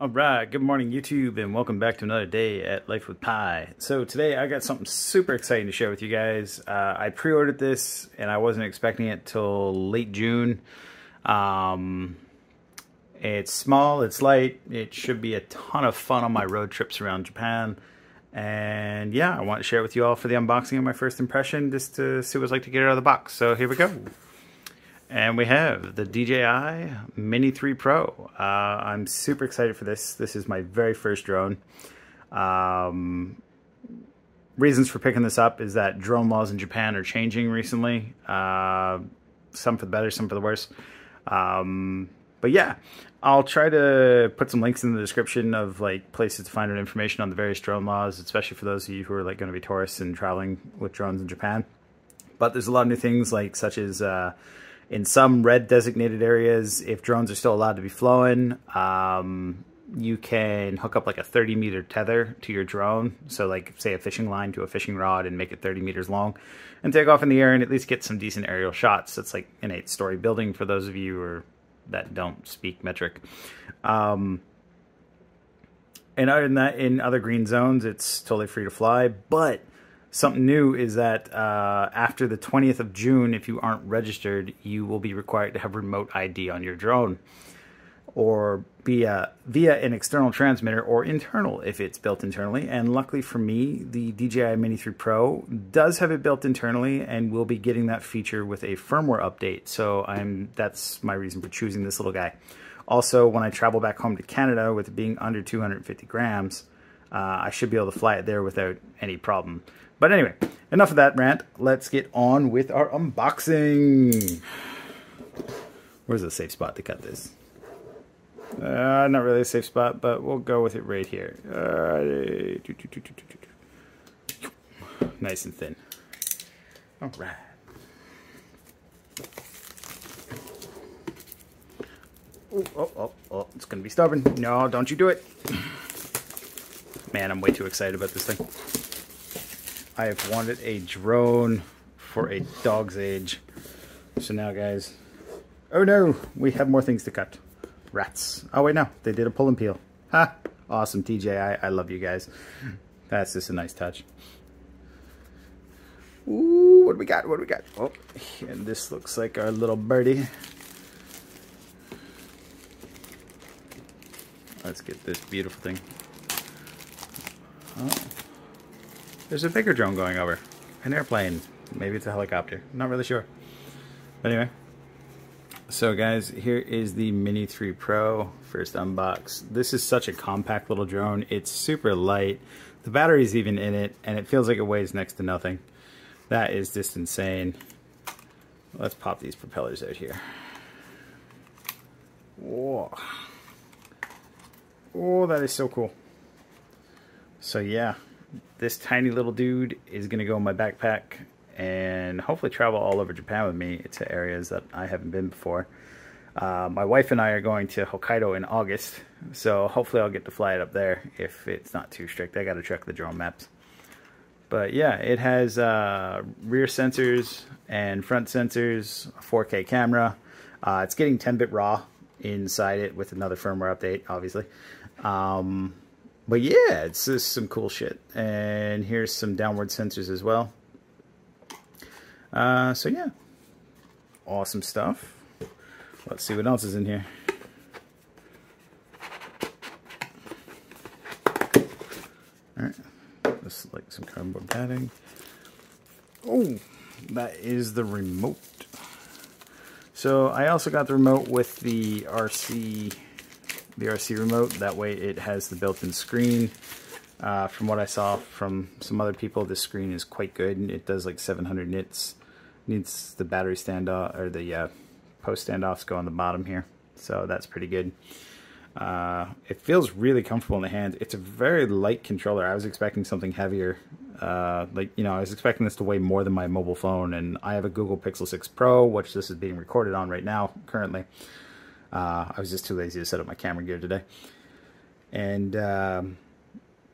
All right, good morning YouTube and welcome back to another day at Life with Pye. So today I got something super exciting to share with you guys. Uh, I pre-ordered this and I wasn't expecting it till late June. Um, it's small, it's light, it should be a ton of fun on my road trips around Japan. And yeah, I want to share with you all for the unboxing of my first impression just to see what it's like to get it out of the box. So here we go. And we have the DJI Mini 3 Pro. Uh, I'm super excited for this. This is my very first drone. Um, reasons for picking this up is that drone laws in Japan are changing recently. Uh, some for the better, some for the worse. Um, but yeah, I'll try to put some links in the description of like places to find out information on the various drone laws, especially for those of you who are like going to be tourists and traveling with drones in Japan. But there's a lot of new things like such as uh, in some red designated areas, if drones are still allowed to be flown, um, you can hook up like a 30 meter tether to your drone. So like say a fishing line to a fishing rod and make it 30 meters long and take off in the air and at least get some decent aerial shots. It's like an eight story building for those of you or that don't speak metric. Um, and other than that, in other green zones, it's totally free to fly, but Something new is that uh, after the 20th of June, if you aren't registered, you will be required to have remote ID on your drone or via via an external transmitter or internal if it's built internally. And luckily for me, the DJI Mini 3 Pro does have it built internally and we'll be getting that feature with a firmware update. So I'm that's my reason for choosing this little guy. Also, when I travel back home to Canada with it being under 250 grams, uh, I should be able to fly it there without any problem. But anyway, enough of that rant. Let's get on with our unboxing. Where's the safe spot to cut this? Uh, not really a safe spot, but we'll go with it right here. Uh, nice and thin. All right. Oh, oh, oh, oh, it's going to be stubborn. No, don't you do it. Man, I'm way too excited about this thing. I have wanted a drone for a dog's age. So now, guys, oh no, we have more things to cut. Rats. Oh wait, no, they did a pull and peel. Ha! Awesome, DJI. I, I love you guys. That's just a nice touch. Ooh, what do we got? What do we got? Oh, and this looks like our little birdie. Let's get this beautiful thing. Oh. There's a bigger drone going over. An airplane. Maybe it's a helicopter. Not really sure. But anyway. So guys, here is the Mini 3 Pro first unbox. This is such a compact little drone. It's super light. The battery's even in it, and it feels like it weighs next to nothing. That is just insane. Let's pop these propellers out here. Whoa. Oh, that is so cool. So yeah, this tiny little dude is going to go in my backpack and hopefully travel all over Japan with me to areas that I haven't been before. Uh, my wife and I are going to Hokkaido in August, so hopefully I'll get to fly it up there if it's not too strict. I got to check the drone maps. But yeah, it has uh, rear sensors and front sensors, a 4K camera. Uh, it's getting 10-bit RAW inside it with another firmware update, obviously. Um, but yeah, it's just some cool shit. And here's some downward sensors as well. Uh, so yeah, awesome stuff. Let's see what else is in here. Alright, this is like some cardboard padding. Oh, that is the remote. So I also got the remote with the RC the RC remote. That way it has the built-in screen. Uh, from what I saw from some other people, this screen is quite good. It does like 700 nits. Needs the battery standoff or the uh, post standoffs go on the bottom here, so that's pretty good. Uh, it feels really comfortable in the hand. It's a very light controller. I was expecting something heavier. Uh, like, you know, I was expecting this to weigh more than my mobile phone, and I have a Google Pixel 6 Pro, which this is being recorded on right now, currently. Uh, I was just too lazy to set up my camera gear today. And um,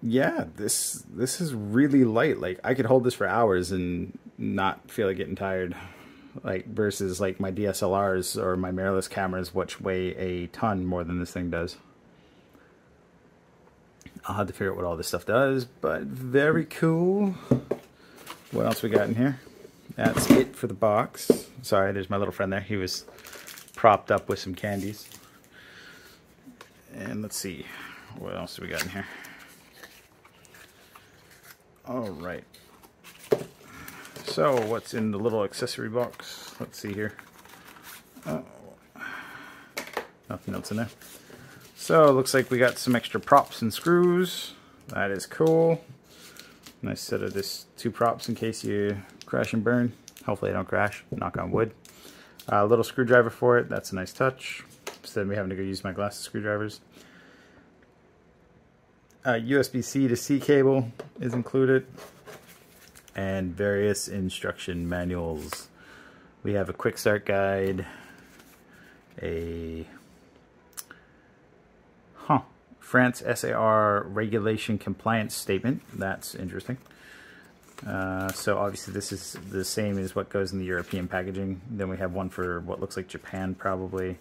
yeah, this this is really light. Like I could hold this for hours and not feel like getting tired. Like versus like my DSLRs or my mirrorless cameras, which weigh a ton more than this thing does. I'll have to figure out what all this stuff does, but very cool. What else we got in here? That's it for the box. Sorry, there's my little friend there. He was propped up with some candies. And let's see, what else do we got in here? All right. So, what's in the little accessory box? Let's see here. Oh, nothing else in there. So, looks like we got some extra props and screws. That is cool. Nice set of this two props in case you crash and burn. Hopefully I don't crash, knock on wood. A uh, little screwdriver for it, that's a nice touch. Instead of me having to go use my glasses screwdrivers. Uh, USB-C to C cable is included. And various instruction manuals. We have a quick start guide, a huh, France SAR regulation compliance statement. That's interesting. Uh, so obviously this is the same as what goes in the European packaging. Then we have one for what looks like Japan probably.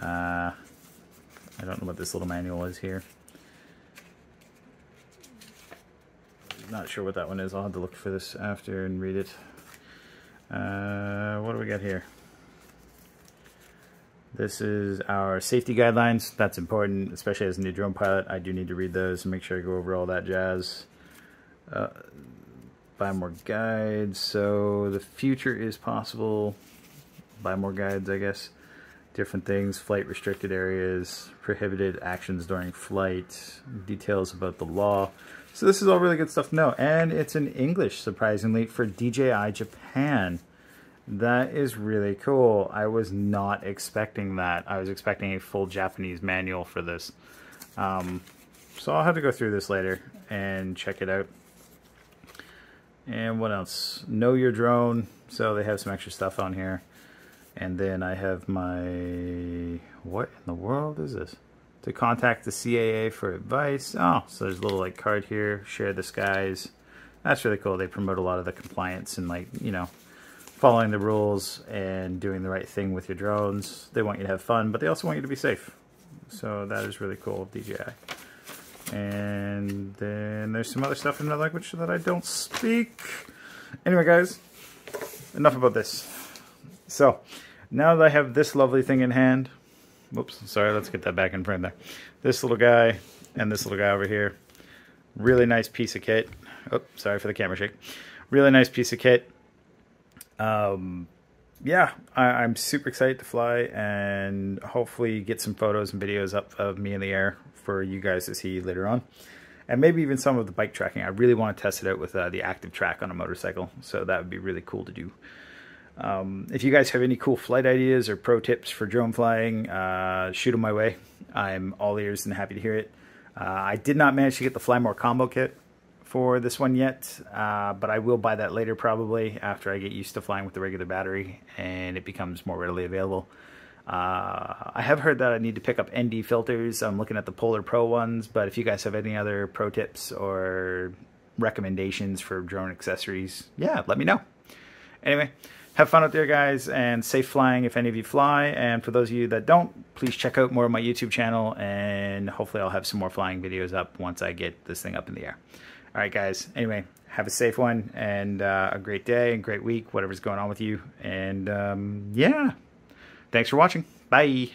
Uh, I don't know what this little manual is here. Not sure what that one is. I'll have to look for this after and read it. Uh, what do we got here? This is our safety guidelines. That's important, especially as a new drone pilot. I do need to read those and make sure I go over all that jazz. Uh, buy more guides. So the future is possible. Buy more guides, I guess. Different things, flight restricted areas, prohibited actions during flight, details about the law. So this is all really good stuff to know. And it's in English, surprisingly, for DJI Japan. That is really cool. I was not expecting that. I was expecting a full Japanese manual for this. Um, so I'll have to go through this later and check it out. And what else? Know your drone. So they have some extra stuff on here. And then I have my, what in the world is this? To contact the CAA for advice. Oh, so there's a little like card here, share the skies. That's really cool. They promote a lot of the compliance and like, you know, following the rules and doing the right thing with your drones. They want you to have fun, but they also want you to be safe. So that is really cool, DJI. And then there's some other stuff in the language that I don't speak. Anyway, guys, enough about this. So, now that I have this lovely thing in hand, whoops, sorry, let's get that back in frame there. This little guy and this little guy over here, really nice piece of kit. Oh, sorry for the camera shake. Really nice piece of kit. Um, yeah, I, am super excited to fly and hopefully get some photos and videos up of me in the air for you guys to see later on. And maybe even some of the bike tracking. I really want to test it out with uh, the active track on a motorcycle. So that would be really cool to do. Um, if you guys have any cool flight ideas or pro tips for drone flying, uh, shoot them my way. I'm all ears and happy to hear it. Uh, I did not manage to get the Fly More combo kit for this one yet, uh, but I will buy that later probably after I get used to flying with the regular battery and it becomes more readily available. Uh, I have heard that I need to pick up ND filters. I'm looking at the Polar Pro ones, but if you guys have any other pro tips or recommendations for drone accessories, yeah, let me know. Anyway, have fun out there, guys, and safe flying if any of you fly. And for those of you that don't, please check out more of my YouTube channel, and hopefully I'll have some more flying videos up once I get this thing up in the air. All right, guys. Anyway, have a safe one and uh, a great day and great week, whatever's going on with you. And um, yeah. Thanks for watching. Bye.